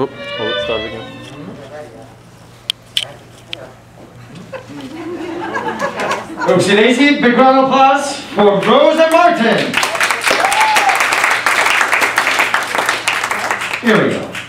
Whoop. Hold it, start again. Folks Ocean Daisy, big round of applause for Rose and Martin. Here we go.